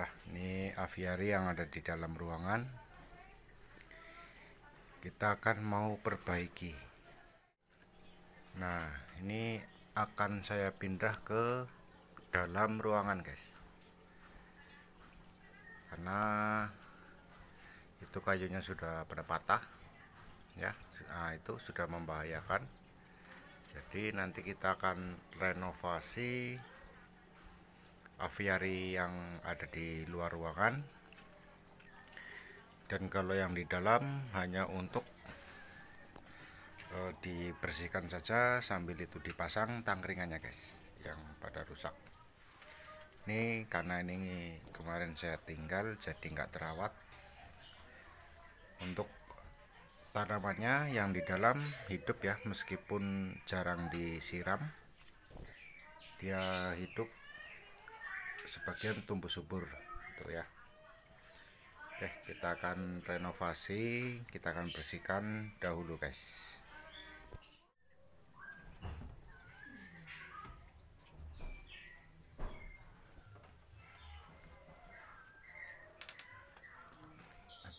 ya ini aviary yang ada di dalam ruangan. Kita akan mau perbaiki. Nah ini akan saya pindah ke dalam ruangan guys. Karena itu kayunya sudah pada patah ya. Nah, itu sudah membahayakan. Jadi nanti kita akan renovasi aviary yang ada di luar ruangan. Dan kalau yang di dalam hanya untuk e, dibersihkan saja sambil itu dipasang tangkringannya guys yang pada rusak. Ini karena ini kemarin saya tinggal jadi nggak terawat. Untuk tanamannya yang di dalam hidup ya meskipun jarang disiram dia hidup sebagian tumbuh subur itu ya. Oke kita akan renovasi kita akan bersihkan dahulu guys.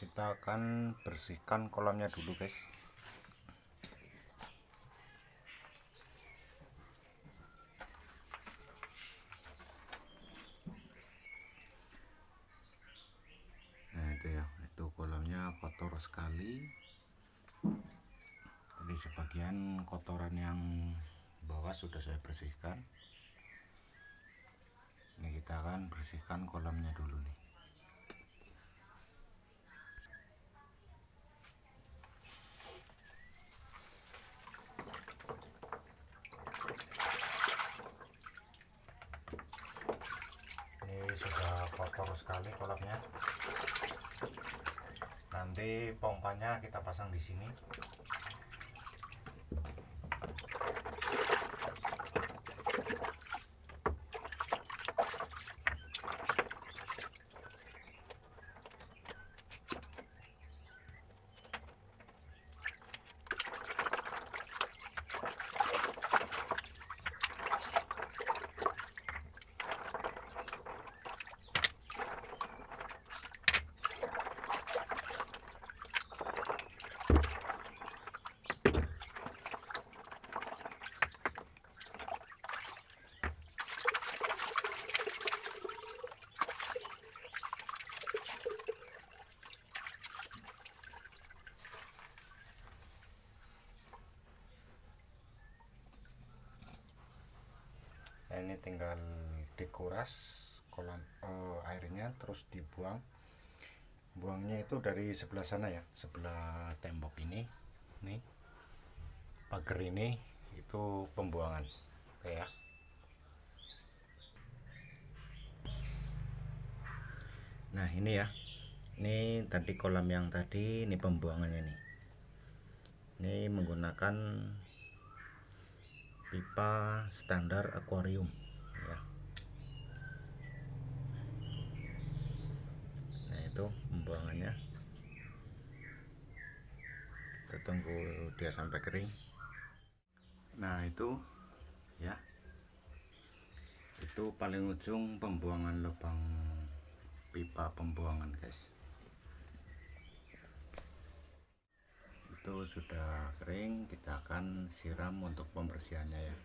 Kita akan bersihkan kolamnya dulu guys nah itu ya itu kolamnya kotor sekali jadi sebagian kotoran yang bawah sudah saya bersihkan. Ini kita akan bersihkan kolamnya dulu nih. Kotor sekali kolamnya. Nanti pompanya kita pasang di sini ini tinggal dikuras kolam uh, airnya terus dibuang. Buangnya itu dari sebelah sana ya sebelah tembok ini nih pagar ini itu pembuangan oke ya. Nah ini ya ini tadi kolam yang tadi ini pembuangannya nih. Ini menggunakan pipa standar akuarium ya. Nah itu pembuangannya. Kita tunggu dia sampai kering. Nah itu ya. Itu paling ujung pembuangan lubang pipa pembuangan guys itu sudah kering kita akan siram untuk pembersihannya ya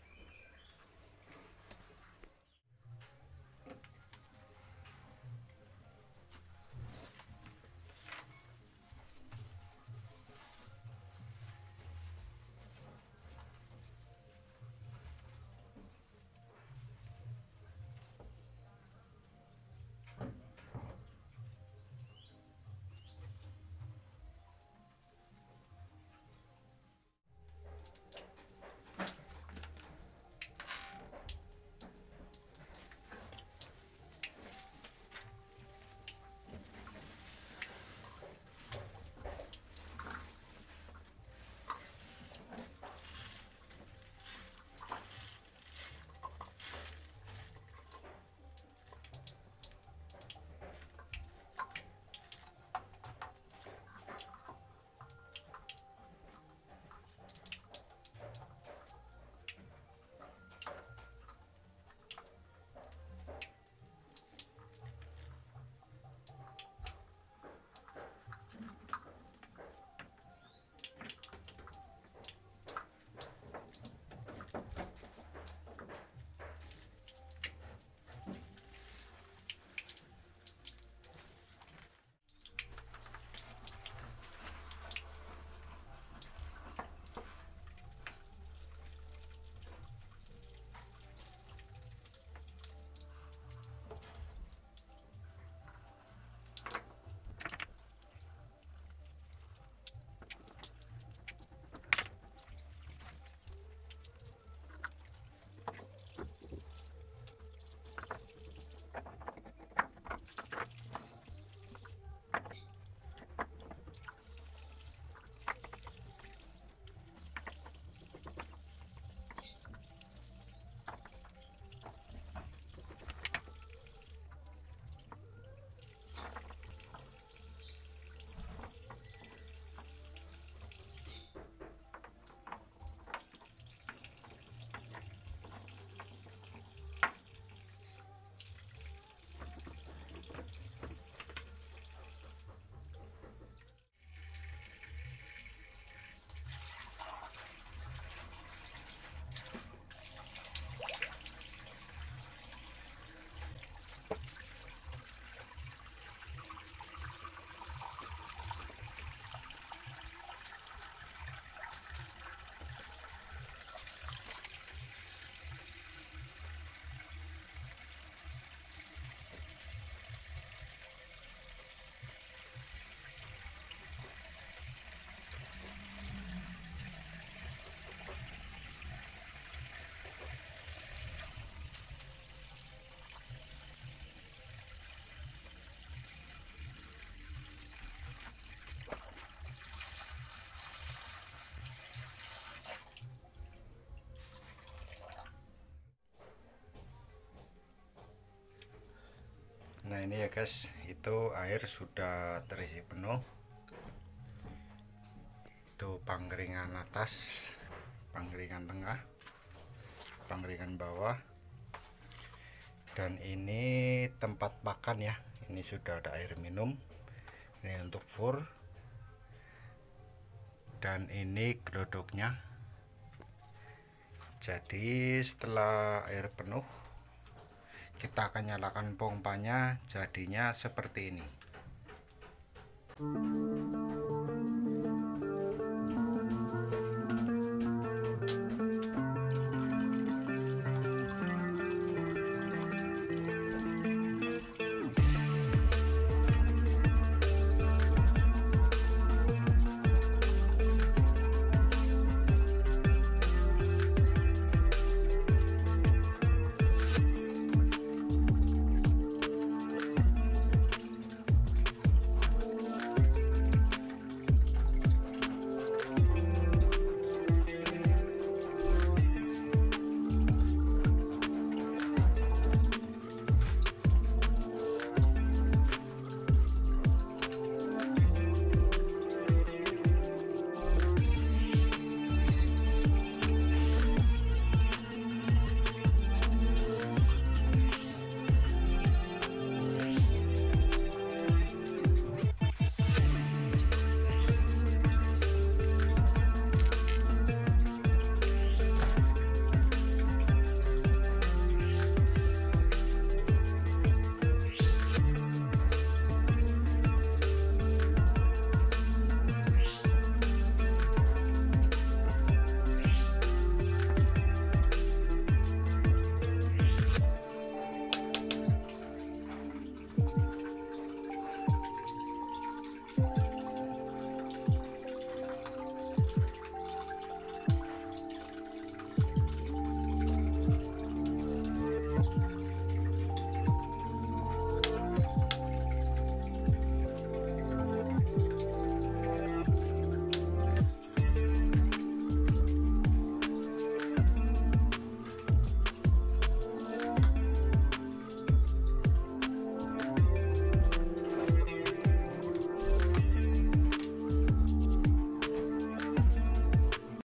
ini ya guys. Itu air sudah terisi penuh. Itu pangkringan atas pangkringan tengah pangkringan bawah. Dan ini tempat makan ya. Ini sudah ada air minum. Ini untuk fur. Dan ini gelodoknya jadi setelah air penuh kita akan nyalakan pompanya jadinya seperti ini